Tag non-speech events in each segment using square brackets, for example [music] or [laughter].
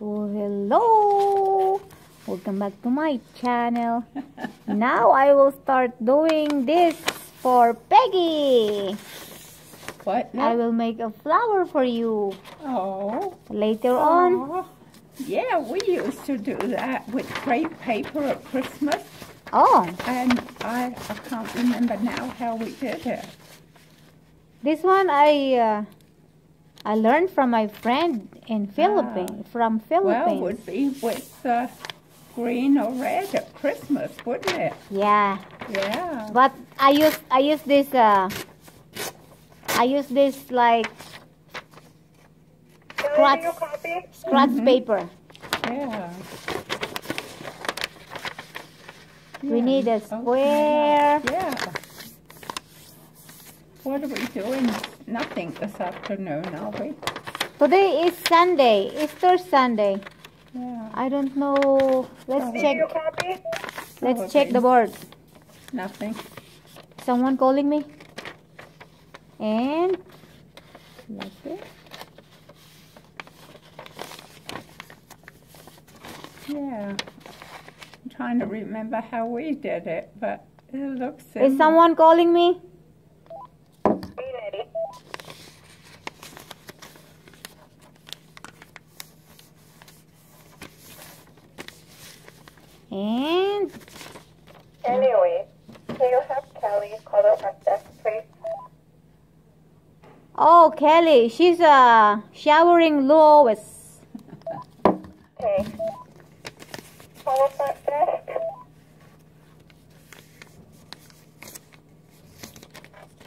Oh, hello! Welcome back to my channel. [laughs] now I will start doing this for Peggy. What? I will make a flower for you Oh. later on. Yeah, we used to do that with crepe paper at Christmas, Oh, and I, I can't remember now how we did it. this one I uh, I learned from my friend in Philippines. From Ah. Well, it Philippines. would be with uh, green or red at Christmas, wouldn't it? yeah, Yeah. but I use I use this uh, I use this like scratch scratch Mhm. paper. Yeah. We Yeah. need a Okay. square. Yeah. What are we doing? Nothing this afternoon, are we? Today is Sunday, Easter Sunday. Yeah. I don't know. Let's Oh. check. Let's Probably. check the board. Nothing. Someone calling me. And like this. Yeah. I'm trying to remember how we did it, but it looks Is someone calling me? And Anyway, can you have Kelly call the front desk, please? oh, Kelly, she's uh showering Lois. Okay. Call the front desk.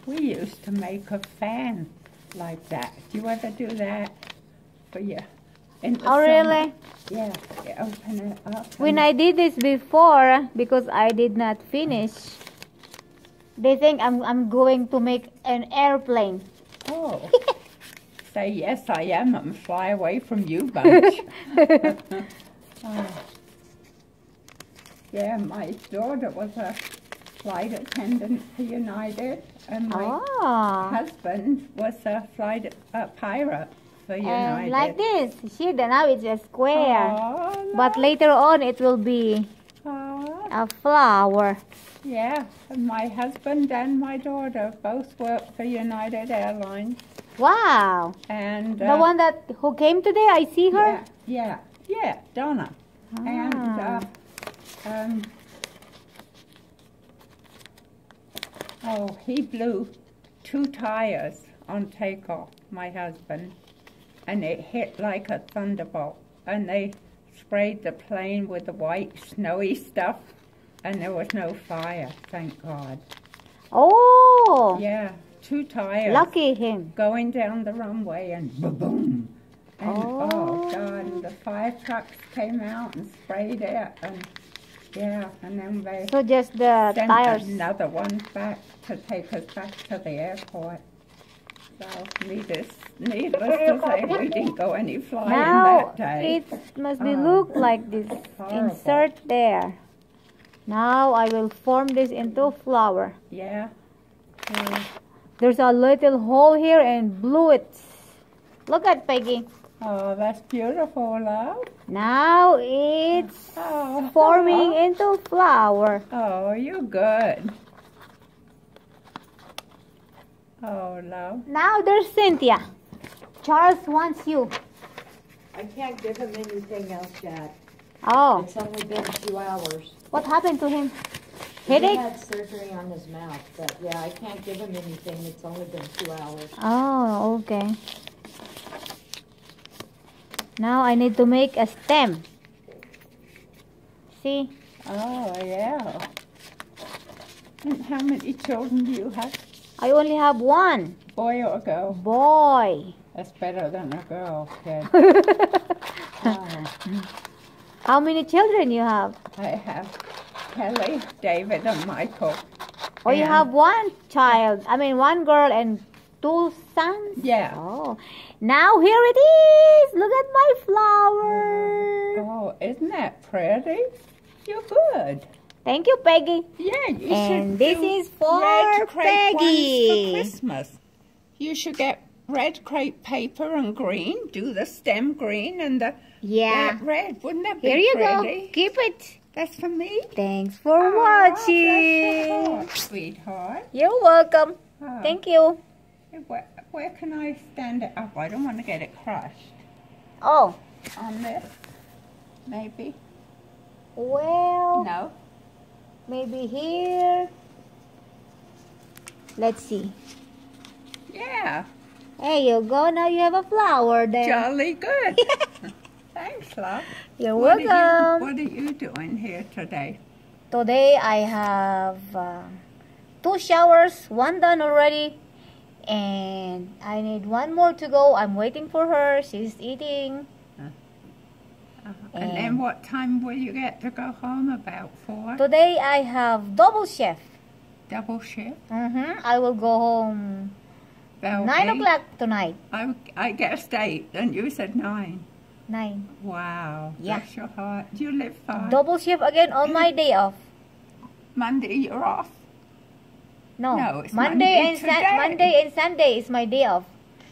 We used to make a fan like that. Do you ever do that for you? In the Oh, summer? really? Yeah. Open it up. When I did this before, because I did not finish, they think I'm I'm going to make an airplane. Oh. [laughs] Say yes, I am, I'm fly away from you, [laughs] bunch. Oh. [laughs] Yeah, my daughter was a flight attendant for United, and my Oh. husband was a flight a pirate for United. And like this, see, the- now it's a square. Oh, But later on, it will be oh, a flower. yeah, my husband and my daughter both work for United Airlines, Wow. and The uh, one that who came today, I see her. Yeah, yeah, yeah, Donna. And Ah. uh, um, oh, he blew two tires on takeoff, my husband, and it hit like a thunderbolt. And they sprayed the plane with the white snowy stuff, and there was no fire, thank God. Oh, Yeah, two tires lucky him. going down the runway and boom. And oh. Oh. god, and the fire trucks came out and sprayed it and yeah, and then they So just the sent tires. another one back to take us back to the airport. So needless needless to say we didn't go any flying Now that day. it must be Oh. look like this. Horrible. Insert there. Now I will form this into a flower. Yeah. There's a little hole here and blew it. Look at Peggy. Oh, that's beautiful, love. Now it's Oh. forming into flower. Oh, you're good. Oh, no. Now there's Cynthia. Charles wants you. I can't give him anything else yet. Oh, It's only been two hours. what happened to him? He Headache? had surgery on his mouth, but yeah, I can't give him anything. It's only been two hours. Oh, okay. Now I need to make a stem. See? Oh, yeah. And how many children do you have? I only have one Boy or girl? boy. That's better than a girl, kid. [laughs] Oh, How many children you have? I have Kelly, David, and Michael. Oh, you have one child. I mean, one girl and two sons. Yeah. Oh, now here it is. Look at my flower. Oh, isn't that pretty? You're good. Thank you, Peggy. Yeah, you And should this is for red crepe ones Peggy. for Christmas. You should get red crepe paper and green. Do the stem green and the Yeah. red. Wouldn't that be Here you pretty? go. Keep it. That's for me. Thanks for Oh, watching. heart, sweetheart. You're welcome. Oh, Thank you. Where, where can I stand it up? I don't want to get it crushed. Oh, On this, maybe. well, No. Maybe here. Let's see. Yeah. There you go. Now you have a flower there. Jolly good. [laughs] Thanks, love. You're What are, you, welcome. what are you doing here today? Today I have uh, two showers, one done already, and I need one more to go. I'm waiting for her. She's eating. Uh, and then what time will you get to go home about four? Today I have double shift. Double shift? Mm-hmm. I will go home About nine o'clock tonight. I, I guessed eight, and you said nine. Nine. Wow. Yeah. Bless your heart. You live far. Double shift again on my day off. Monday you're off. No, No, it's Monday, Monday and Sun-. Monday and Sunday is my day off.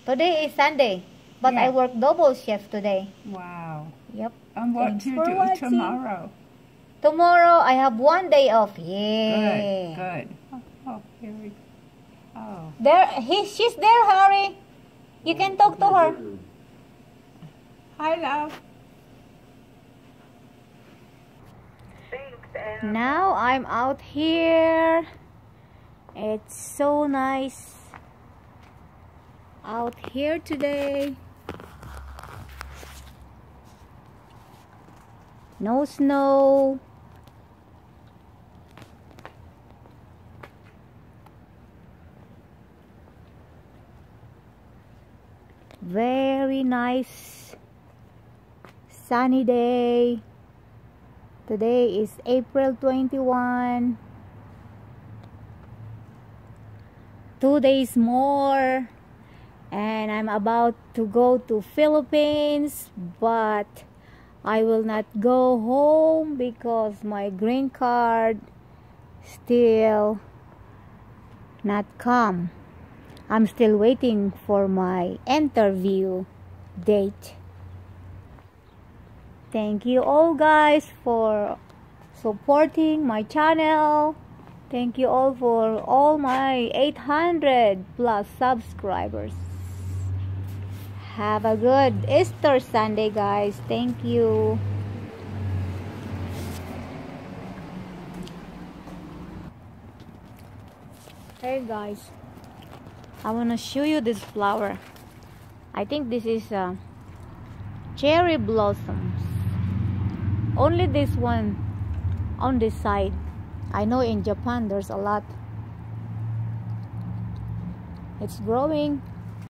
Today is Sunday, but I work double shift today. Wow. Yep. And what Thanks do you for do watching. tomorrow? Tomorrow I have one day off. Good, Yeah. good. Oh, oh, here we go. Oh, There, he, she's there, Harry. You can talk to her. hi, love. Thanks, and Now I'm out here. It's so nice out here today. No snow. Very nice sunny day. Today is April 21. Two days more and I'm about to go to Philippines but I will not go home because my green card still not come. I'm still waiting for my interview date. Thank you all guys for supporting my channel. Thank you all for all my 800 plus subscribers. Have a good Easter Sunday, guys. Thank you. Hey, guys. I want to show you this flower. I think this is uh, cherry blossoms. Only this one on this side. I know in Japan there's a lot. It's growing